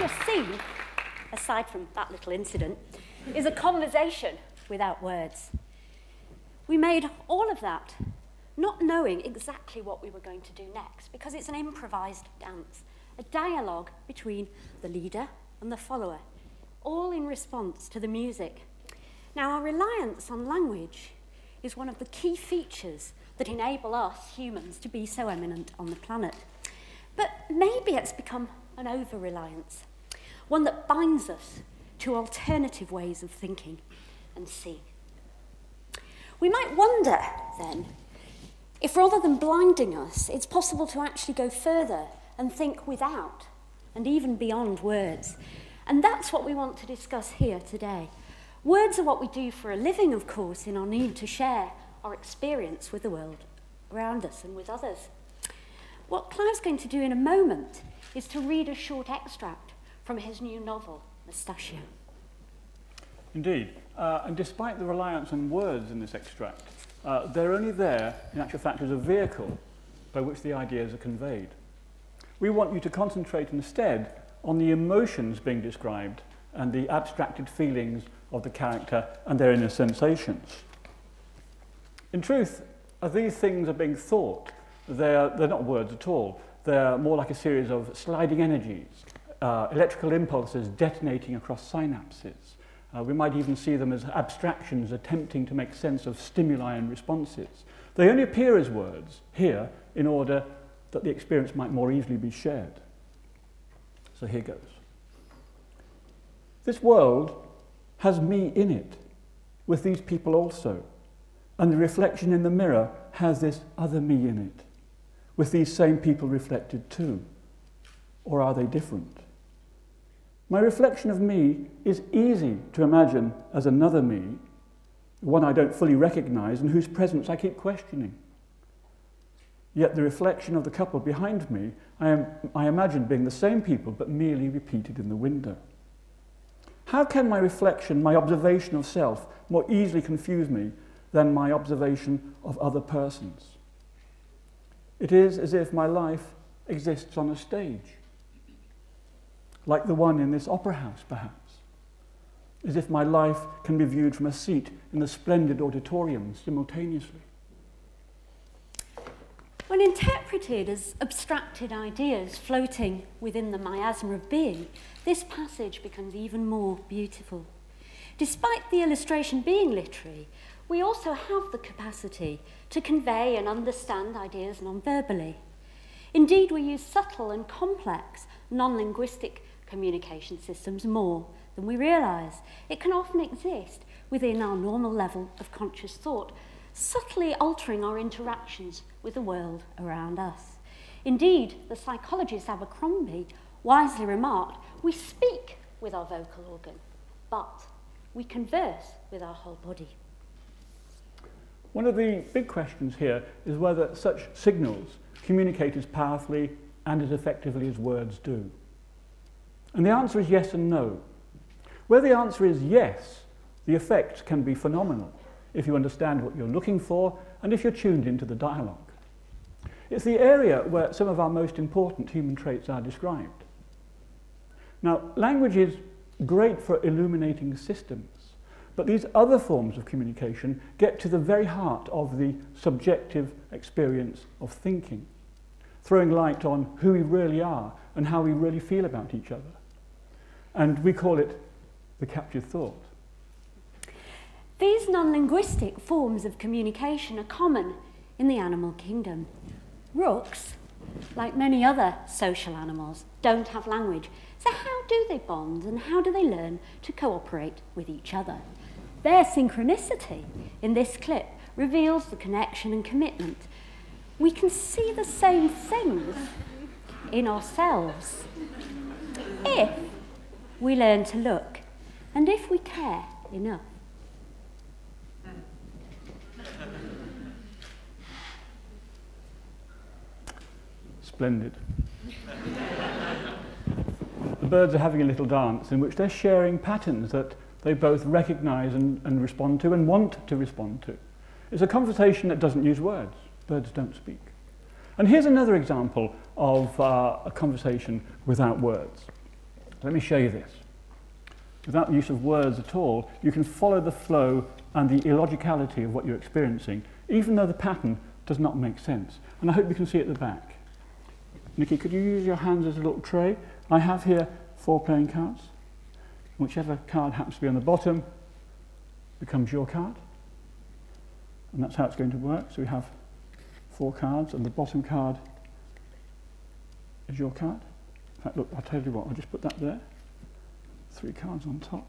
what you can see, aside from that little incident, is a conversation without words. We made all of that not knowing exactly what we were going to do next because it's an improvised dance, a dialogue between the leader and the follower, all in response to the music. Now, our reliance on language is one of the key features that enable us humans to be so eminent on the planet. But maybe it's become an over reliance, one that binds us to alternative ways of thinking and seeing. We might wonder, then, if rather than blinding us, it's possible to actually go further and think without and even beyond words. And that's what we want to discuss here today. Words are what we do for a living, of course, in our need to share our experience with the world around us and with others. What Clive's going to do in a moment is to read a short extract from his new novel, Moustachio. Indeed. Uh, and despite the reliance on words in this extract, uh, they're only there, in actual fact, as a vehicle by which the ideas are conveyed. We want you to concentrate instead on the emotions being described and the abstracted feelings of the character and their inner sensations. In truth, as these things are being thought, they're, they're not words at all. They're more like a series of sliding energies, uh, electrical impulses detonating across synapses. Uh, we might even see them as abstractions attempting to make sense of stimuli and responses. They only appear as words here in order that the experience might more easily be shared. So here goes. This world has me in it, with these people also. And the reflection in the mirror has this other me in it, with these same people reflected too. Or are they different? My reflection of me is easy to imagine as another me, one I don't fully recognize and whose presence I keep questioning. Yet the reflection of the couple behind me, I, am, I imagine being the same people but merely repeated in the window. How can my reflection, my observation of self, more easily confuse me than my observation of other persons? It is as if my life exists on a stage like the one in this opera house, perhaps. As if my life can be viewed from a seat in the splendid auditorium simultaneously. When interpreted as abstracted ideas floating within the miasma of being, this passage becomes even more beautiful. Despite the illustration being literary, we also have the capacity to convey and understand ideas non-verbally. Indeed, we use subtle and complex non-linguistic communication systems more than we realise. It can often exist within our normal level of conscious thought, subtly altering our interactions with the world around us. Indeed, the psychologist Abercrombie wisely remarked, we speak with our vocal organ, but we converse with our whole body. One of the big questions here is whether such signals communicate as powerfully and as effectively as words do. And the answer is yes and no. Where the answer is yes, the effect can be phenomenal if you understand what you're looking for and if you're tuned into the dialogue. It's the area where some of our most important human traits are described. Now, language is great for illuminating systems, but these other forms of communication get to the very heart of the subjective experience of thinking, throwing light on who we really are and how we really feel about each other. And we call it the captured thought. These non-linguistic forms of communication are common in the animal kingdom. Rooks, like many other social animals, don't have language. So how do they bond and how do they learn to cooperate with each other? Their synchronicity in this clip reveals the connection and commitment. We can see the same things in ourselves if we learn to look, and if we care enough. Splendid. the birds are having a little dance in which they're sharing patterns that they both recognize and, and respond to and want to respond to. It's a conversation that doesn't use words. Birds don't speak. And here's another example of uh, a conversation without words. Let me show you this. Without the use of words at all, you can follow the flow and the illogicality of what you're experiencing, even though the pattern does not make sense. And I hope you can see at the back. Nicky, could you use your hands as a little tray? I have here four playing cards. Whichever card happens to be on the bottom becomes your card. And that's how it's going to work. So we have four cards, and the bottom card is your card. In fact, look, I'll tell you what, I'll just put that there. Three cards on top.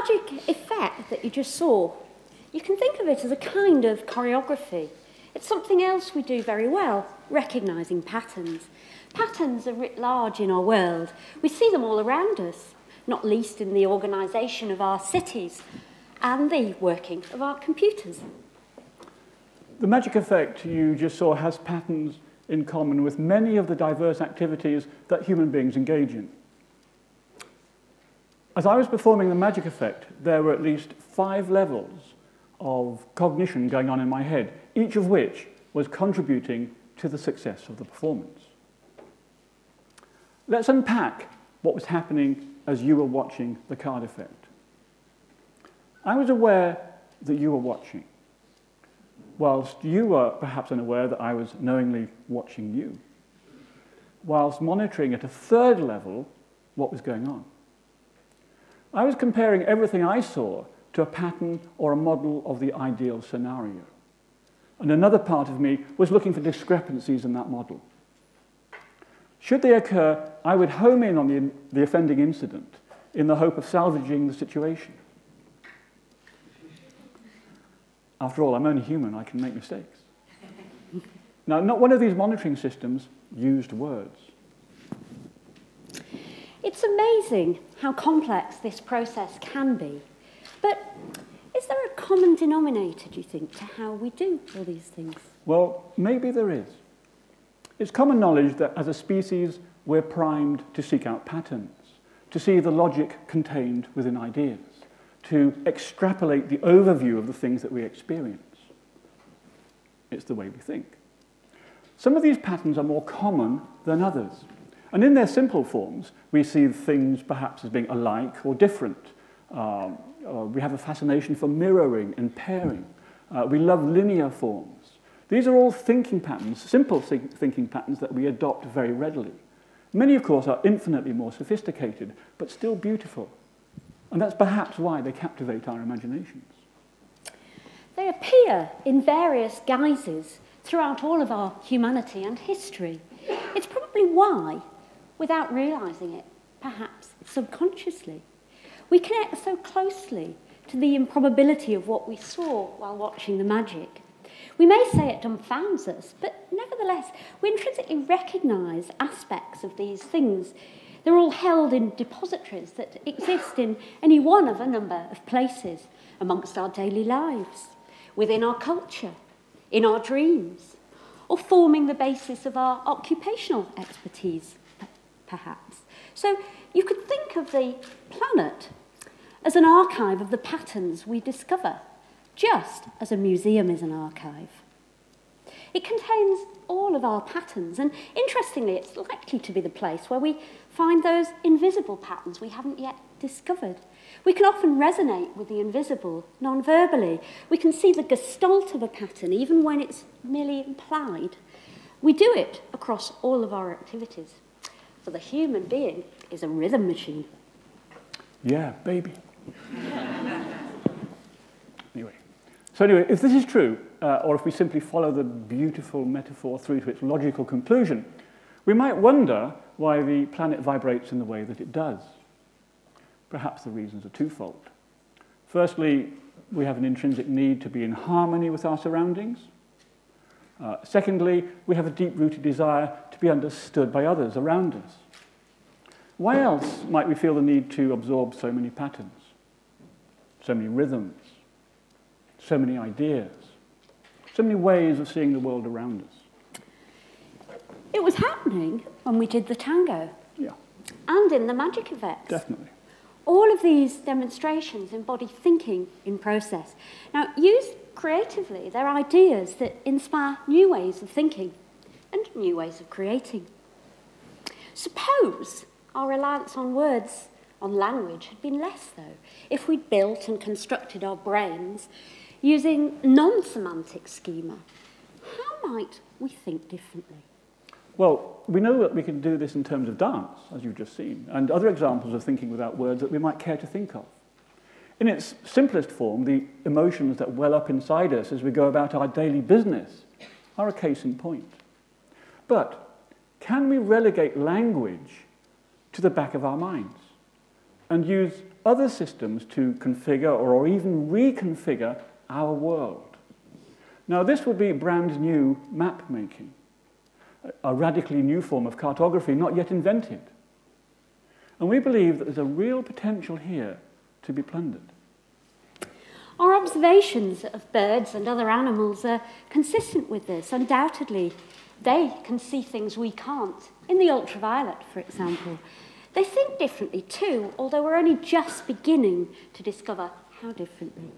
magic effect that you just saw, you can think of it as a kind of choreography. It's something else we do very well, recognising patterns. Patterns are writ large in our world. We see them all around us, not least in the organisation of our cities and the working of our computers. The magic effect you just saw has patterns in common with many of the diverse activities that human beings engage in. As I was performing the magic effect, there were at least five levels of cognition going on in my head, each of which was contributing to the success of the performance. Let's unpack what was happening as you were watching the card effect. I was aware that you were watching, whilst you were perhaps unaware that I was knowingly watching you, whilst monitoring at a third level what was going on. I was comparing everything I saw to a pattern or a model of the ideal scenario. And another part of me was looking for discrepancies in that model. Should they occur, I would home in on the, the offending incident in the hope of salvaging the situation. After all, I'm only human, I can make mistakes. now, not one of these monitoring systems used words. It's amazing how complex this process can be. But is there a common denominator, do you think, to how we do all these things? Well, maybe there is. It's common knowledge that as a species, we're primed to seek out patterns, to see the logic contained within ideas, to extrapolate the overview of the things that we experience. It's the way we think. Some of these patterns are more common than others. And in their simple forms, we see things perhaps as being alike or different. Um, uh, we have a fascination for mirroring and pairing. Uh, we love linear forms. These are all thinking patterns, simple th thinking patterns that we adopt very readily. Many, of course, are infinitely more sophisticated, but still beautiful. And that's perhaps why they captivate our imaginations. They appear in various guises throughout all of our humanity and history. It's probably why without realizing it, perhaps subconsciously. We connect so closely to the improbability of what we saw while watching the magic. We may say it dumbfounds us, but nevertheless, we intrinsically recognise aspects of these things. They're all held in depositories that exist in any one of a number of places amongst our daily lives, within our culture, in our dreams, or forming the basis of our occupational expertise, perhaps. So you could think of the planet as an archive of the patterns we discover just as a museum is an archive. It contains all of our patterns, and interestingly, it's likely to be the place where we find those invisible patterns we haven't yet discovered. We can often resonate with the invisible non-verbally. We can see the gestalt of a pattern even when it's merely implied. We do it across all of our activities. For the human being is a rhythm machine. Yeah, baby. anyway. So anyway, if this is true, uh, or if we simply follow the beautiful metaphor through to its logical conclusion, we might wonder why the planet vibrates in the way that it does. Perhaps the reasons are twofold. Firstly, we have an intrinsic need to be in harmony with our surroundings. Uh, secondly, we have a deep-rooted desire to be understood by others around us. Why else might we feel the need to absorb so many patterns, so many rhythms, so many ideas, so many ways of seeing the world around us. It was happening when we did the tango. Yeah. And in the magic effects. Definitely. All of these demonstrations embody thinking in process. Now, used creatively, they're ideas that inspire new ways of thinking and new ways of creating. Suppose our reliance on words, on language, had been less, though, if we'd built and constructed our brains using non-semantic schema, how might we think differently? Well, we know that we can do this in terms of dance, as you've just seen, and other examples of thinking without words that we might care to think of. In its simplest form, the emotions that well up inside us as we go about our daily business are a case in point. But can we relegate language to the back of our minds and use other systems to configure or even reconfigure our world. Now, this would be brand new map making, a radically new form of cartography not yet invented. And we believe that there's a real potential here to be plundered. Our observations of birds and other animals are consistent with this. Undoubtedly, they can see things we can't. In the ultraviolet, for example, they think differently too, although we're only just beginning to discover how differently.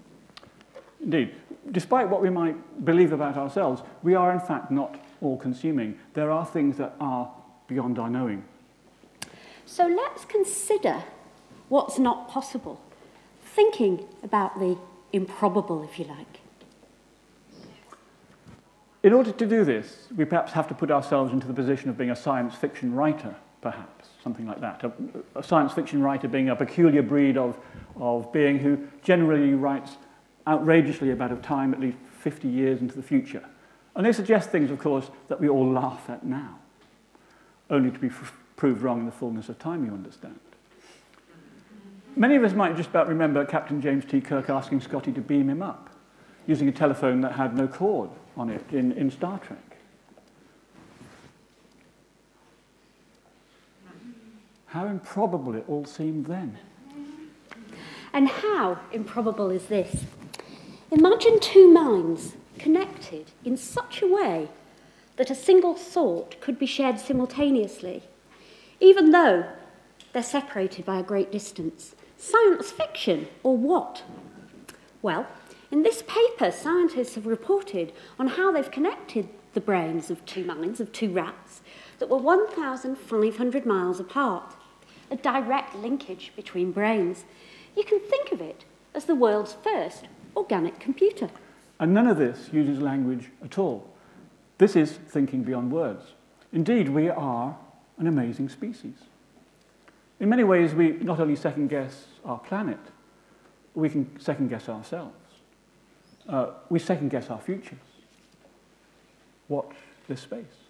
Indeed. Despite what we might believe about ourselves, we are in fact not all consuming. There are things that are beyond our knowing. So let's consider what's not possible, thinking about the improbable, if you like. In order to do this, we perhaps have to put ourselves into the position of being a science fiction writer, perhaps, something like that. A, a science fiction writer being a peculiar breed of, of being who generally writes outrageously about a time at least 50 years into the future. And they suggest things, of course, that we all laugh at now, only to be proved wrong in the fullness of time, you understand. Many of us might just about remember Captain James T. Kirk asking Scotty to beam him up, using a telephone that had no cord on it in, in Star Trek. How improbable it all seemed then. And how improbable is this? Imagine two minds connected in such a way that a single thought could be shared simultaneously, even though they're separated by a great distance. Science fiction, or what? Well, in this paper, scientists have reported on how they've connected the brains of two minds, of two rats, that were 1,500 miles apart. A direct linkage between brains. You can think of it as the world's first organic computer. And none of this uses language at all. This is thinking beyond words. Indeed, we are an amazing species. In many ways, we not only second guess our planet, we can second guess ourselves. Uh, we second guess our futures. Watch this space.